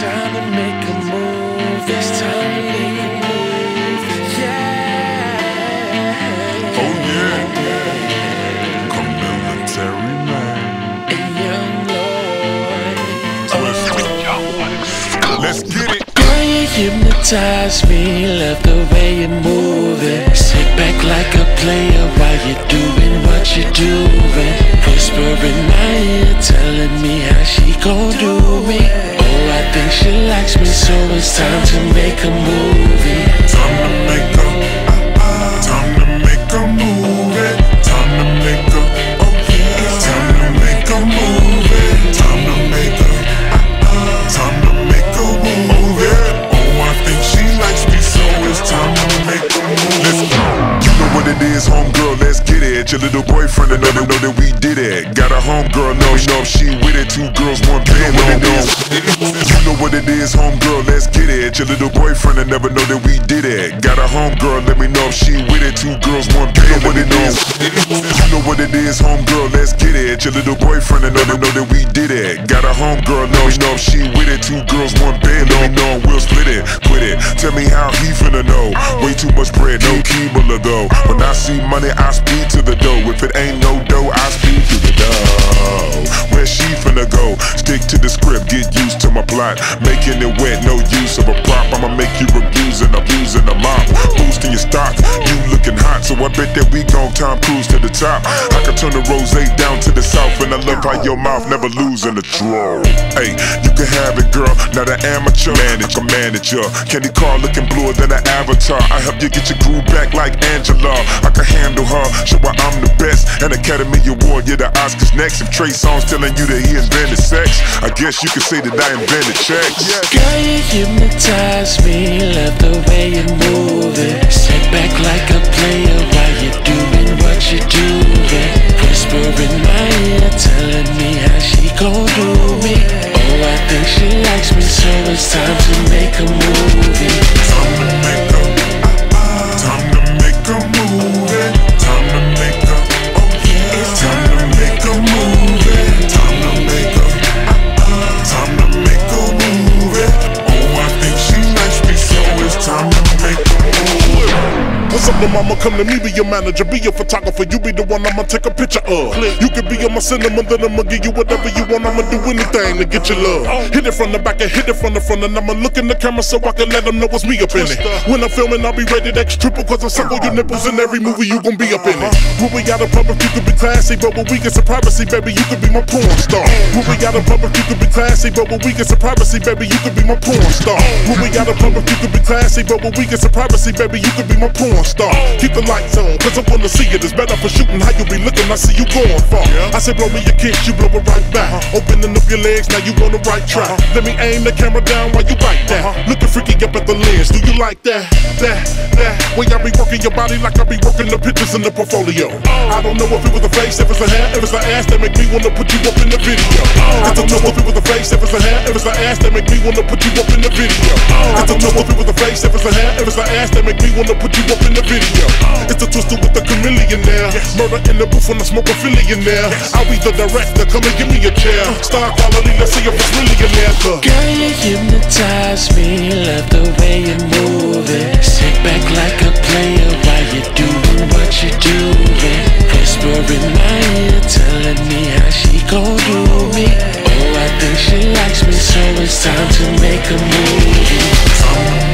time to make a move. It's time to make a move. Yeah. Oh yeah. Chamillitary man. And young Lord. Let's get it. Girl, you hypnotize me. Love the way you move it. Sit back like a player while you're doing what you're doing. Whisper in my ear, telling me how she gon' do me. Oh, think she likes me, so it's time to make a movie. Time to make a. Time to make a movie. Time to make a. Oh yeah. Time to make a movie. Time to make a. Time to make a movie. Oh, I think she likes me, so it's time to make a movie. Let's go. You know what it is. Let's get it. Your little boyfriend, that, know that we homegirl, know, know if she with it. Two girls, one band, what it is. You know what it is, homegirl. Let's get it. Your little boyfriend, I never know that we did it. Got a homegirl, let me know if she with it. Two girls, one band, what it is. You know what it is, homegirl. Let's get it. Your little boyfriend, I know that know that we did it. Got a homegirl, know, know if she with it. Two girls, one band, let me know we'll split it. Quit it. Tell me how he finna know. Way too much bread, no Keebler though. When I see money, I speed to the dough. If it ain't no dough, I speed she finna go? Stick to the script, get used to my plot. Making it wet, no use of a prop. I'ma make you abusing, abusing the mop. Boosting your stock, you looking hot, so I bet that we gon' Tom Cruise to the top. I can turn the rose down to the south, and I love how your mouth never losing the draw. Hey, you can have it, girl. Not an amateur, manager, manager. Candy car looking bluer than an avatar. I help you get your groove back like Angela. I can handle her, show her I'm the best. An Academy Award, yeah, the Oscars next. If Trey Songz telling you that he invented sex, I guess you could say that I invented checks. Girl, you hypnotize me. Love the way you move it. Sit back like a player while you're doing what you're doing. Whisper in my ear, telling me how she gon' do me. Oh, I think she likes me, so it's time to make a movie. Up, little mama? Come to me, be your manager, be your photographer. You be the one I'ma take a picture of. You can be on my cinema, then I'ma give you whatever you want. I'ma do anything to get your love. Hit it from the back and hit it from the front, and I'ma look in the camera so I can let them know it's me up in it. When I'm filming, I'll be rated X triple, cause I suckle your nipples in every movie you gon' be up in it. When we out in public, you can be classy, but when we get some privacy, baby, you can be my porn star. When we out in public, you can be classy, but when we get some privacy, baby, you can be my porn star. When we out in public, you can be classy, but when we get some privacy, baby, you can be my porn star. Keep the lights on, cause I wanna see it. It's better for shooting how you be looking. I see you going far. I said, blow me a kiss, you blow it right back. Uh-huh. Opening up your legs, now you on the right track. Uh-huh. Let me aim the camera down while you bite that. Uh-huh. Looking freaky up at the lens. Do you like that? That, that. Way I be working your body like I be working the pictures in the portfolio. Oh. I don't know if it was a face, if it's a hair, if it's an ass that make me wanna put you up in the video. Oh. I don't know if it was a face, if it's a hair, if it's an ass that make me wanna put you up in the video. Oh. I don't know if it was a face, if it's a hair, if it's an ass that make me wanna put you up in the video. It's a Twista with the Chamillionaire. Murder in the booth when I smoke a there. I'll be the director, come and give me a chair. Star quality, let's see if it's really there. Cause Girl, you hypnotize me. Love the way you move it. Sit back like a player while you're doing what you're doing. Whisper in my ear, telling me how she gon' do me. Oh, I think she likes me, so it's time to make a move.